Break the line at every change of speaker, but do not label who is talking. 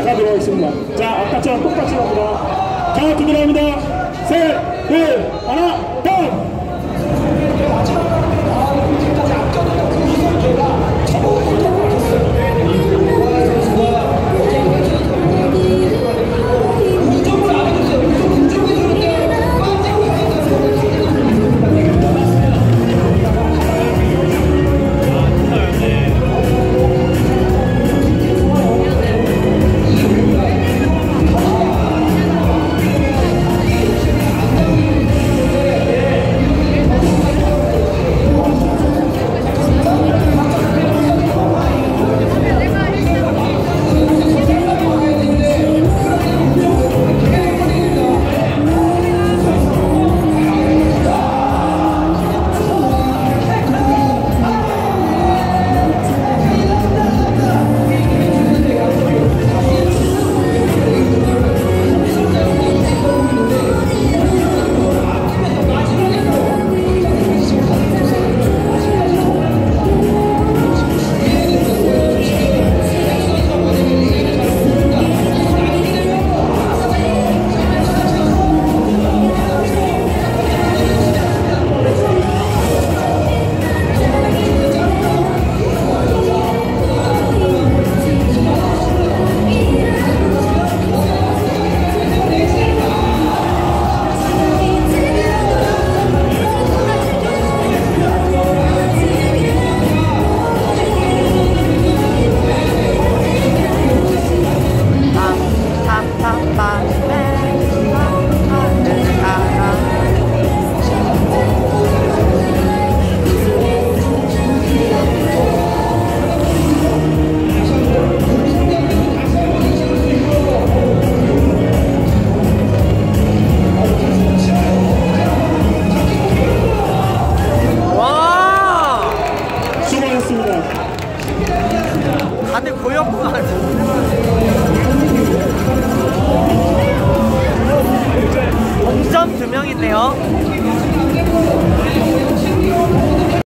시작하도록 하겠습니다. 자, 아까처럼 똑같이 갑니다. 자, 들어갑니다. 셋, 둘, 하나, 고! 있습니다.
다들 고역구가 동점 두 명인데요.